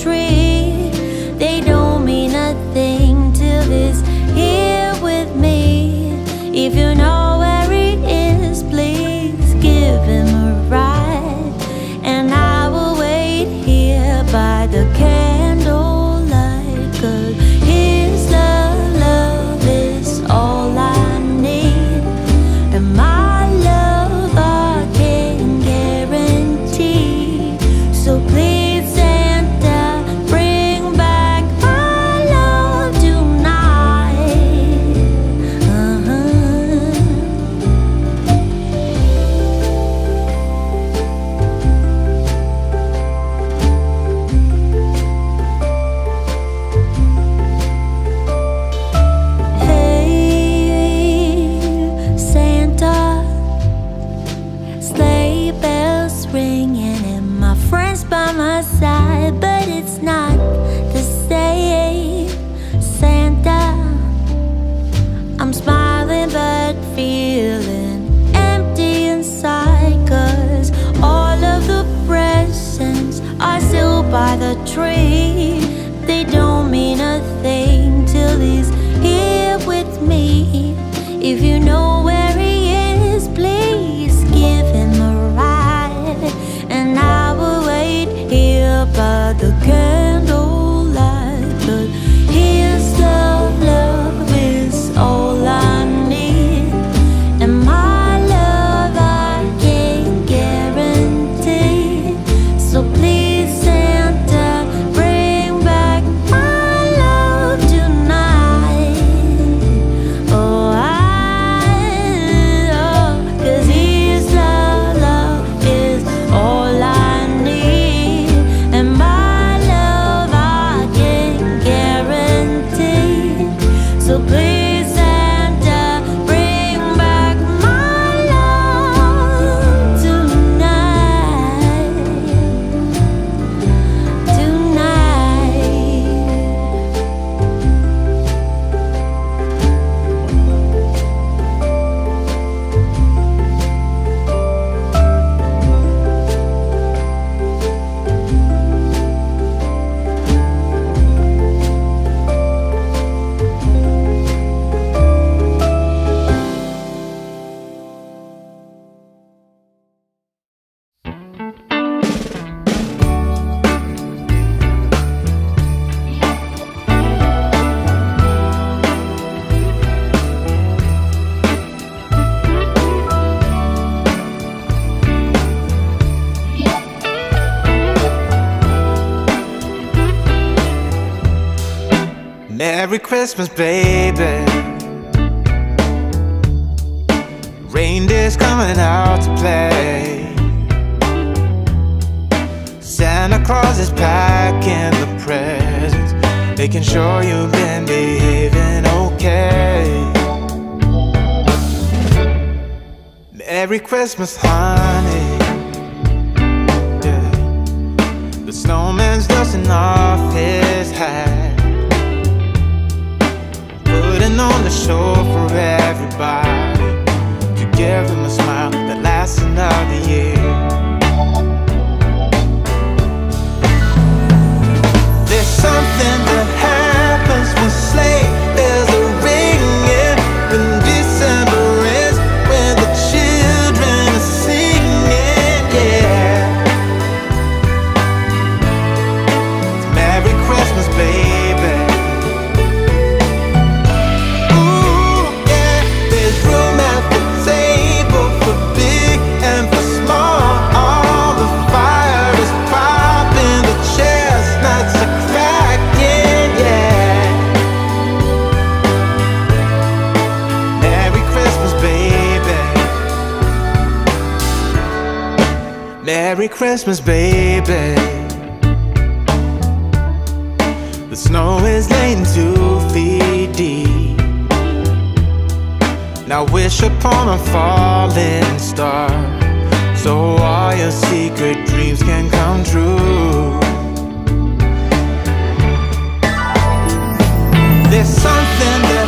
tree. Christmas, baby. Reindeer's coming out to play. Santa Claus is packing the presents, making sure you've been behaving okay. Merry Christmas, honey. a show for everybody to give them a smile that lasts another year. There's something that Christmas, baby. The snow is laying two feet deep. Now wish upon a falling star, so all your secret dreams can come true. There's something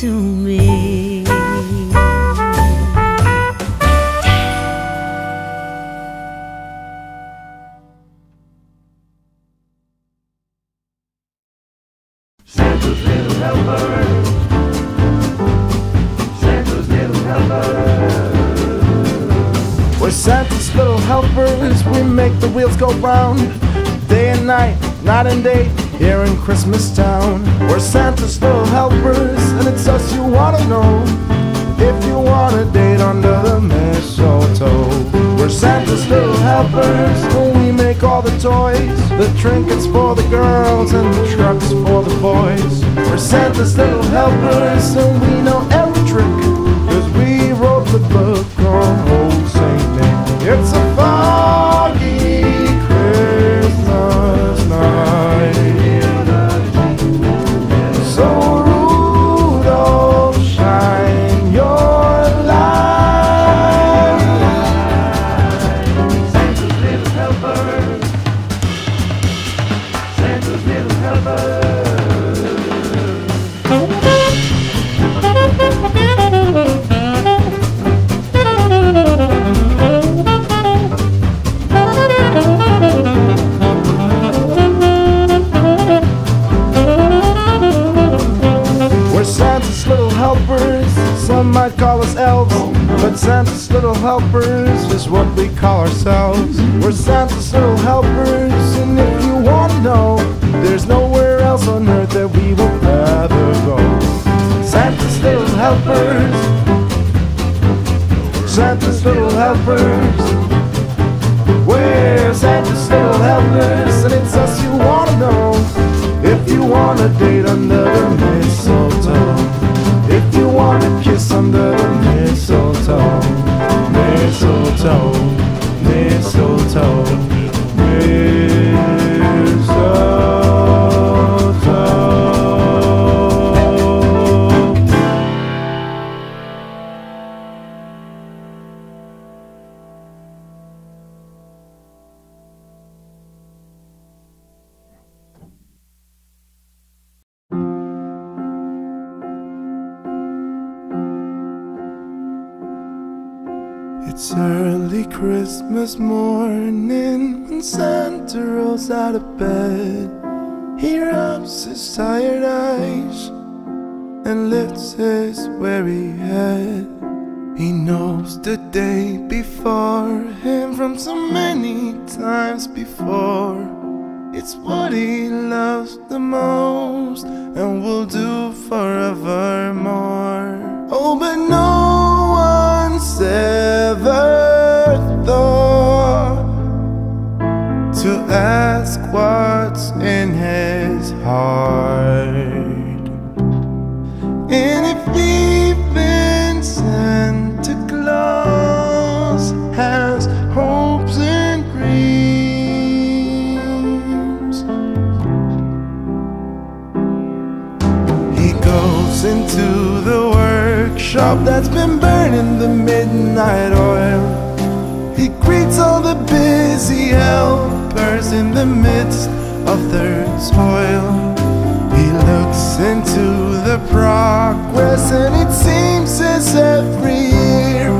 to me. Santa's little. We're Santa's little helpers, we make the wheels go round. Day and night, night and day, Christmas Town. We're Santa's little helpers, and it's us you wanna know. If you want a date under the mistletoe, we're Santa's little helpers, and we make all the toys, the trinkets for the girls, and the trucks for the boys. We're Santa's little helpers, and we know every trick, cause we wrote the book on Old Saint Nick. It's a us elves, but Santa's little helpers is what we call ourselves. We're Santa's little helpers, and if you want to know, there's nowhere else on earth that we would rather go. Santa's little helpers. Santa's little helpers. We're Santa's little helpers, and it's us you want to know. If you want to date the mistletoe, It's early Christmas morning when Santa rolls out of bed. He rubs his tired eyes and lifts his weary head. He knows the day before him from so many times before. It's what he loves the most and will do forevermore. Oh, but no that's been burning the midnight oil. He greets all the busy helpers in the midst of their toil. He looks into the progress, and it seems as every year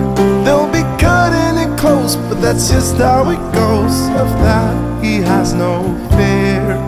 they'll be cutting it close, but that's just how it goes. Of that, he has no fear.